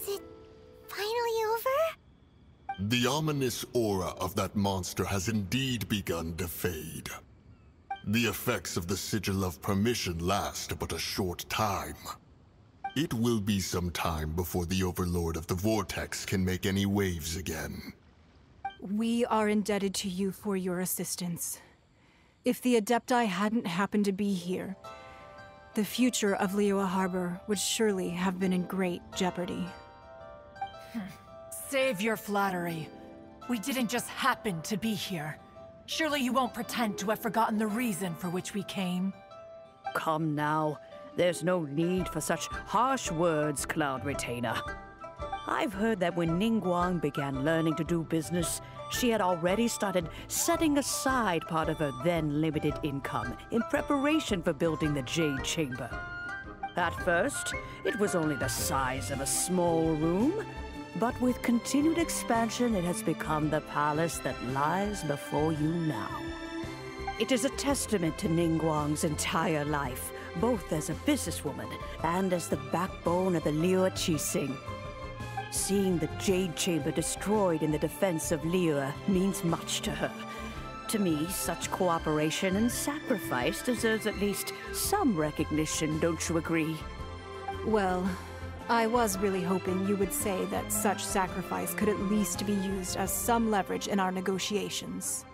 Is it finally over? The ominous aura of that monster has indeed begun to fade. The effects of the Sigil of Permission last but a short time. It will be some time before the Overlord of the Vortex can make any waves again. We are indebted to you for your assistance. If the Adepti hadn't happened to be here, the future of Liyue Harbor would surely have been in great jeopardy. Save your flattery. We didn't just happen to be here. Surely you won't pretend to have forgotten the reason for which we came. Come now. There's no need for such harsh words, Cloud Retainer. I've heard that when Ningguang began learning to do business, she had already started setting aside part of her then limited income in preparation for building the Jade Chamber. At first, it was only the size of a small room, but with continued expansion, it has become the palace that lies before you now. It is a testament to Ningguang's entire life, both as a businesswoman and as the backbone of the Liyue Qixing. Seeing the Jade Chamber destroyed in the defense of Liyue means much to her. To me, such cooperation and sacrifice deserves at least some recognition, don't you agree? Well, I was really hoping you would say that such sacrifice could at least be used as some leverage in our negotiations.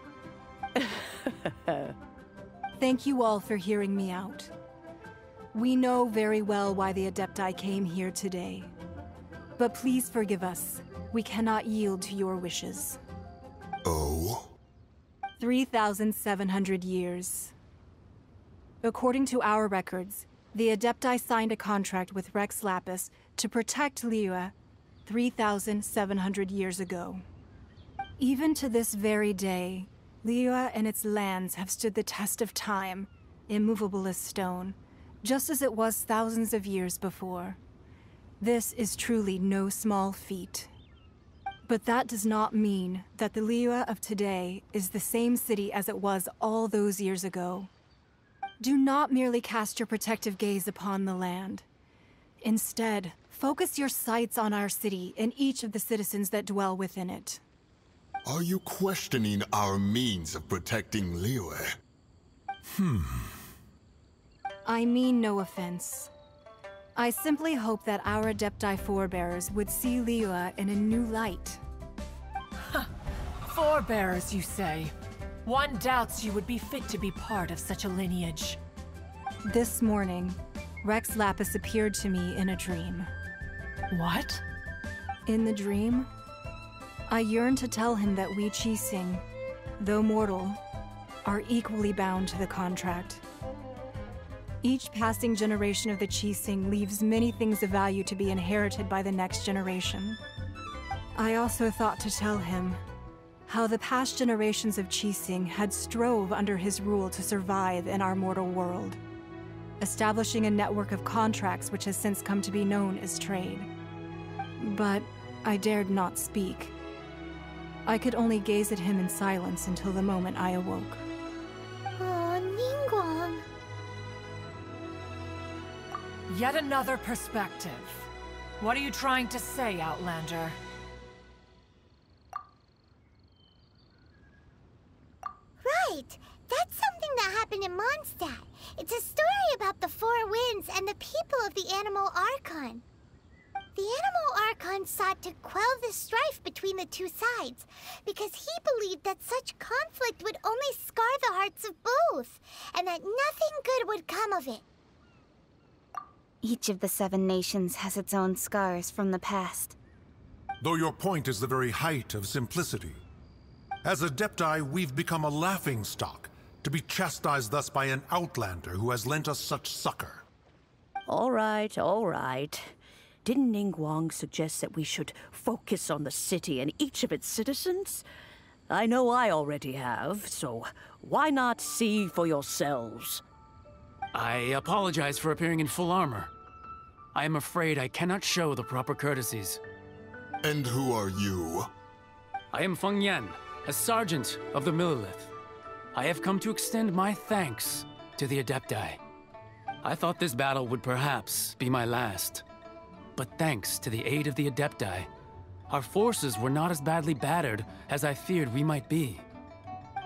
Thank you all for hearing me out. We know very well why the Adepti came here today. But please forgive us. We cannot yield to your wishes. Oh? 3,700 years. According to our records, the Adepti signed a contract with Rex Lapis to protect Liyue 3,700 years ago. Even to this very day, Liyue and its lands have stood the test of time, immovable as stone, just as it was thousands of years before. This is truly no small feat. But that does not mean that the Liyue of today is the same city as it was all those years ago. Do not merely cast your protective gaze upon the land. Instead, focus your sights on our city and each of the citizens that dwell within it. Are you questioning our means of protecting Liyue? Hmm. I mean no offense. I simply hope that our Adepti forebears would see Liyue in a new light. Huh. Forebears, you say? One doubts you would be fit to be part of such a lineage. This morning, Rex Lapis appeared to me in a dream. What? In the dream, I yearned to tell him that we Qixing, though mortal, are equally bound to the contract. Each passing generation of the Qixing leaves many things of value to be inherited by the next generation. I also thought to tell him how the past generations of Qixing had strove under his rule to survive in our mortal world, establishing a network of contracts which has since come to be known as trade. But I dared not speak. I could only gaze at him in silence until the moment I awoke. Ah, oh, Ningguang. Yet another perspective. What are you trying to say, Outlander? Right! That's something that happened in Mondstadt. It's a story about the Four Winds and the people of the Anemo Archon. The Anemo Archon sought to quell the strife between the two sides because he believed that such conflict would only scar the hearts of both, and that nothing good would come of it. Each of the seven nations has its own scars from the past. Though your point is the very height of simplicity. As Adepti, we've become a laughing stock, to be chastised thus by an outlander who has lent us such succor. All right, all right. Didn't Ningguang suggest that we should focus on the city and each of its citizens? I know I already have, so why not see for yourselves? I apologize for appearing in full armor. I am afraid I cannot show the proper courtesies. And who are you? I am Feng Yan, a sergeant of the Millelith, I have come to extend my thanks to the Adepti. I thought this battle would perhaps be my last. but thanks to the aid of the Adepti, our forces were not as badly battered as I feared we might be.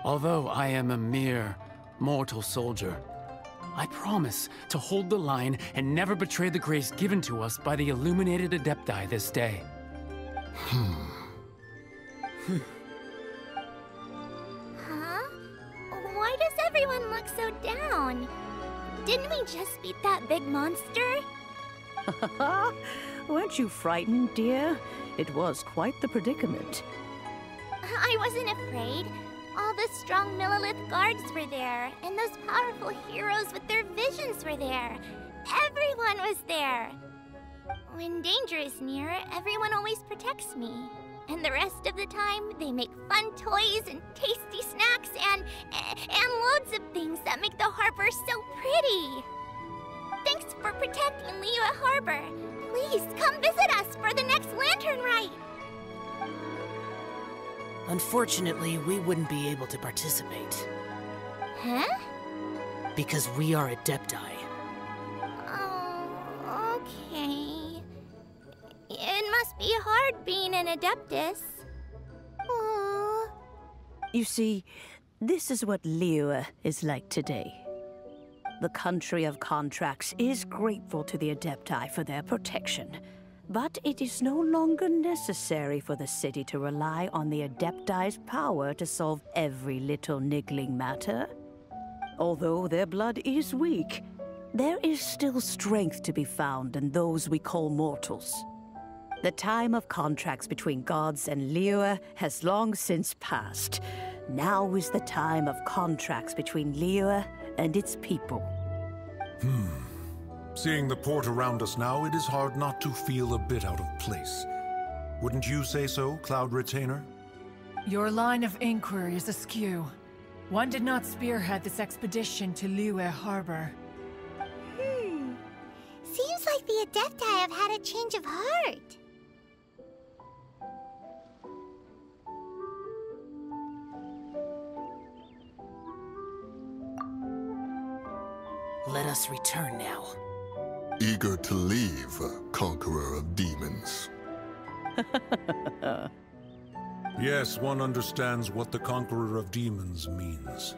Although I am a mere mortal soldier, I promise to hold the line and never betray the grace given to us by the illuminated Adepti this day. Huh? Look so down? Didn't we just beat that big monster? Weren't you frightened, dear? It was quite the predicament. I wasn't afraid. All the strong Millelith guards were there, and those powerful heroes with their visions were there. Everyone was there. When danger is near, everyone always protects me. And the rest of the time, they make fun toys and tasty snacks and and loads of things that make the harbor so pretty. Thanks for protecting Liyue Harbor. Please come visit us for the next lantern rite. Unfortunately, we wouldn't be able to participate Huh? because we are Adepti. An Adeptus. Aww. You see, this is what Liyue is like today. The country of contracts is grateful to the Adepti for their protection, but it is no longer necessary for the city to rely on the Adepti's power to solve every little niggling matter. Although their blood is weak, there is still strength to be found in those we call mortals. The time of contracts between gods and Liyue has long since passed. Now is the time of contracts between Liyue and its people. Hmm. Seeing the port around us now, it is hard not to feel a bit out of place. Wouldn't you say so, Cloud Retainer? Your line of inquiry is askew. One did not spearhead this expedition to Liyue Harbor. Hmm. Seems like the Adepti have had a change of heart. Let us return now. Eager to leave, uh, conqueror of demons. Yes, one understands what the Conqueror of Demons means.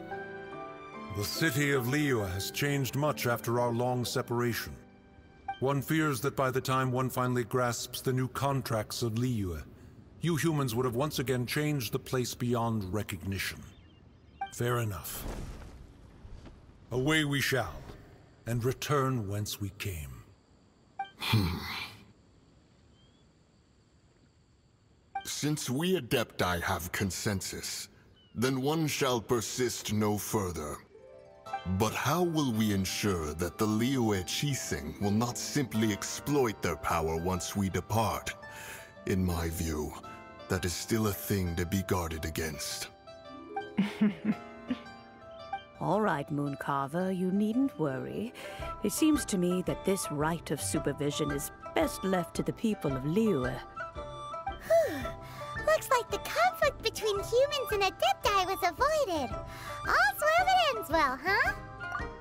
The city of Liyue has changed much after our long separation. One fears that by the time one finally grasps the new contracts of Liyue, you humans would have once again changed the place beyond recognition. Fair enough. Away we shall, and return whence we came. Hmm. Since we Adepti have consensus, then one shall persist no further. But how will we ensure that the Liyue Qixing will not simply exploit their power once we depart? In my view, that is still a thing to be guarded against. All right, Mooncarver, you needn't worry. It seems to me that this right of supervision is best left to the people of Liyue. Looks like the conflict between humans and Adepti was avoided. All's well that ends well, huh?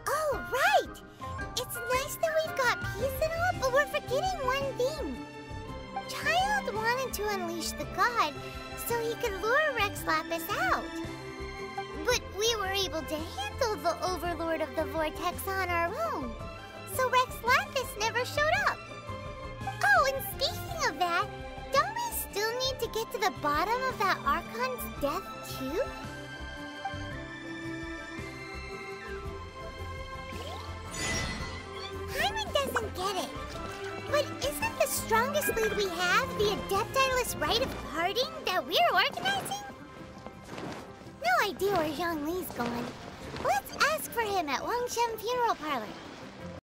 Oh, right! It's nice that we've got peace and all, but we're forgetting one thing. Childe wanted to unleash the god so he could lure Rex Lapis out. But we were able to handle the Overlord of the Vortex on our own. So Rex Lapis never showed up. Oh, and speaking of that, don't we still need to get to the bottom of that Archon's death, too? Paimon doesn't get it. But isn't the strongest lead we have the Adeptiless Rite of Parting that we're organizing? Idea where Zhongli's going. Let's ask for him at Wangsheng Funeral Parlor.